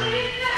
Sim.